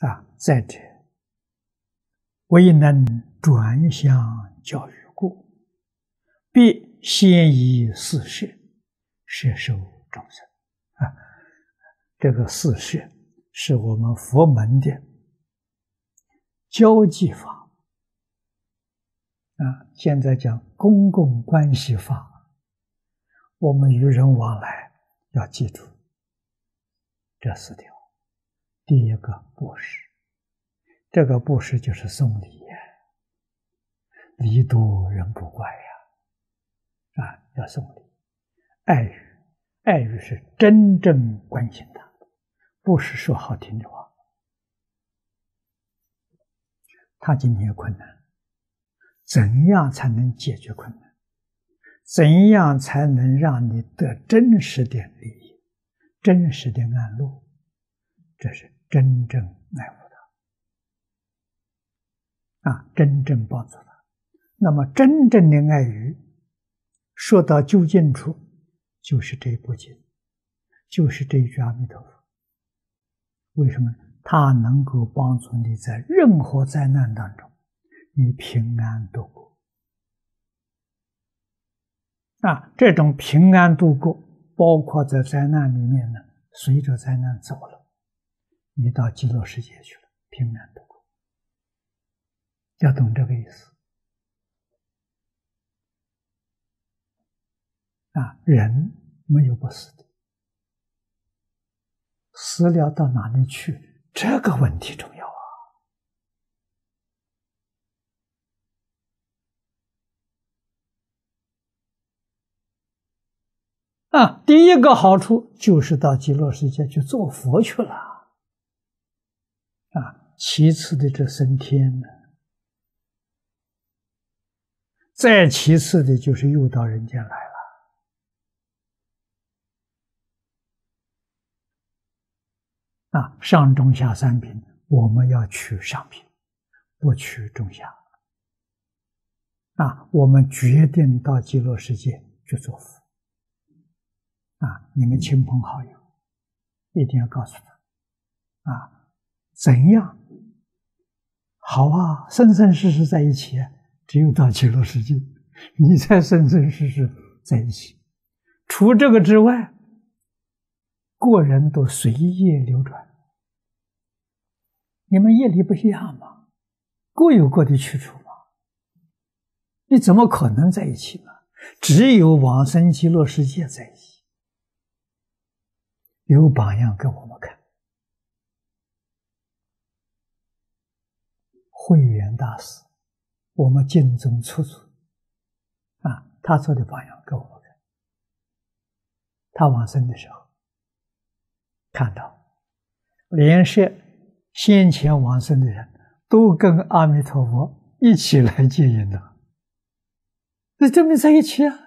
啊，再者，未能转向教育故，必先以四摄摄受众生。啊，这个四摄是我们佛门的交际法。啊，现在讲公共关系法，我们与人往来要记住这四条。第一个布施，这个布施就是送礼呀，礼多人不怪呀，啊，要送礼，爱语，爱语是真正关心他，不是说好听的话。他今天有困难。怎样才能解决困难？怎样才能让你得真实的利益、真实的安乐？这是真正爱护他啊，真正帮助他。那么，真正的爱语说到究竟处，就是这一部经，就是这一句阿弥陀佛。为什么？它能够帮助你在任何灾难当中。你平安度过啊！这种平安度过，包括在灾难里面呢，随着灾难走了，你到极乐世界去了，平安度过。要懂这个意思啊！人没有不死的，死了到哪里去？这个问题重要。啊，第一个好处就是到极乐世界去做佛去了。其次的这升天呢，再其次的就是又到人间来了。啊，上中下三品，我们要取上品，不取中下。啊，我们决定到极乐世界去做佛。啊，你们亲朋好友一定要告诉他，啊，怎样好啊？生生世世在一起，只有到极乐世界，你才生生世世在一起。除这个之外，个人都随业流转，你们业力不一样吗？各有各的去处嘛，你怎么可能在一起呢？只有往生极乐世界在一起。有榜样给我们看，慧远大师，我们敬重处处啊，他做的榜样给我们看。他往生的时候，看到连舍先前往生的人都跟阿弥陀佛一起来接引的，那证明在一起啊。